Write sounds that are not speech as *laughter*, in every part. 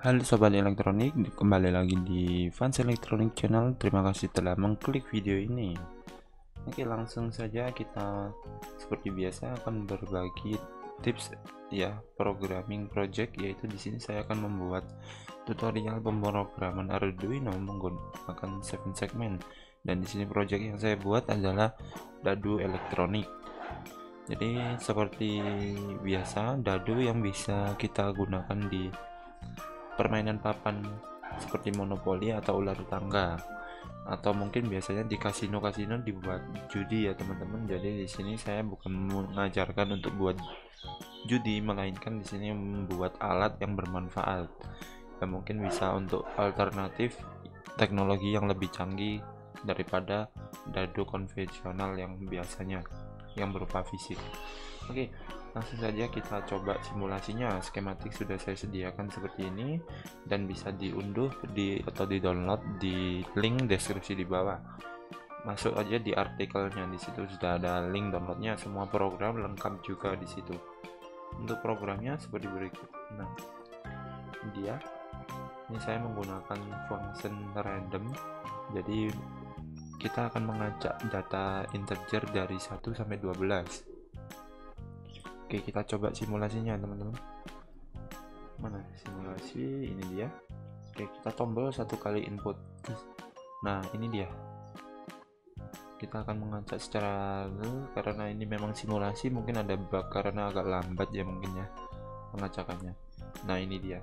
Halo sobat elektronik, kembali lagi di Fans Elektronik Channel. Terima kasih telah mengklik video ini. Oke, langsung saja kita seperti biasa akan berbagi tips ya programming project yaitu di sini saya akan membuat tutorial pemrograman Arduino menggunakan 7 segment dan di sini project yang saya buat adalah dadu elektronik. Jadi seperti biasa dadu yang bisa kita gunakan di permainan papan seperti monopoli atau ular tangga atau mungkin biasanya di kasino-kasino dibuat judi ya teman-teman. Jadi di sini saya bukan mengajarkan untuk buat judi melainkan di sini membuat alat yang bermanfaat. Dan mungkin bisa untuk alternatif teknologi yang lebih canggih daripada dadu konvensional yang biasanya yang berupa fisik. Oke langsung saja kita coba simulasinya. Skematik sudah saya sediakan seperti ini dan bisa diunduh di atau di download di link deskripsi di bawah. Masuk aja di artikelnya. Di situ sudah ada link downloadnya. Semua program lengkap juga di situ. Untuk programnya seperti berikut. Nah dia ini saya menggunakan function random. Jadi kita akan mengacak data integer dari 1 sampai 12 Oke kita coba simulasinya teman-teman. Mana simulasi? Ini dia. Oke kita tombol satu kali input. Nah ini dia. Kita akan mengacak secara karena ini memang simulasi. Mungkin ada bug karena agak lambat ya mungkin ya pengacakannya. Nah ini dia.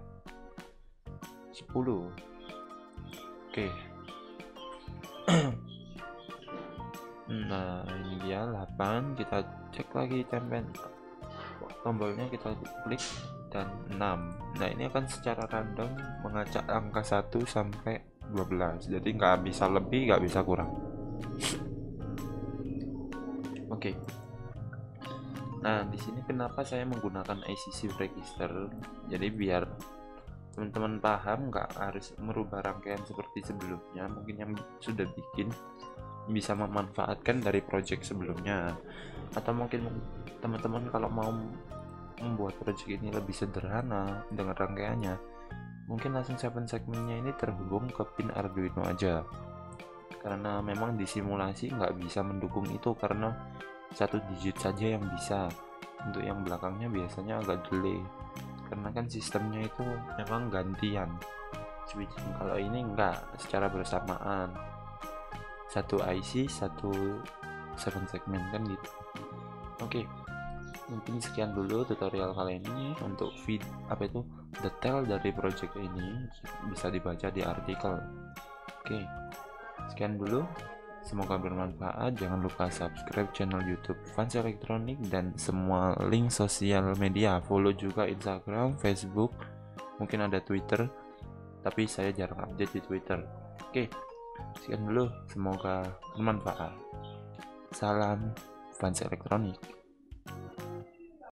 10 oke. *clears throat* Nah ini dia 8 kita cek lagi tempen tombolnya kita klik dan 6 nah ini akan secara random mengacak angka 1 sampai 12 jadi nggak bisa lebih nggak bisa kurang. Oke. Okay. nah di sini kenapa saya menggunakan ICC register? Jadi biar teman-teman paham nggak harus merubah rangkaian seperti sebelumnya. Mungkin yang sudah bikin bisa memanfaatkan dari project sebelumnya. Atau mungkin teman-teman kalau mau membuat project ini lebih sederhana dengan rangkaiannya. Mungkin langsung 7 segmennya ini terhubung ke pin Arduino aja. Karena memang di simulasi nggak bisa mendukung itu karena satu digit saja yang bisa. Untuk yang belakangnya biasanya agak delay. Karena kan sistemnya itu memang gantian. Switching kalau ini enggak secara bersamaan. Satu IC satu 7 segmen kan gitu. Oke okay mungkin sekian dulu tutorial kali ini untuk feed apa itu detail dari project ini bisa dibaca di artikel. Oke sekian dulu. Semoga bermanfaat. Jangan lupa subscribe channel youtube fans elektronik dan semua link sosial media. Follow juga instagram facebook mungkin ada twitter tapi saya jarang update di twitter. Oke sekian dulu. Semoga bermanfaat. Salam fans elektronik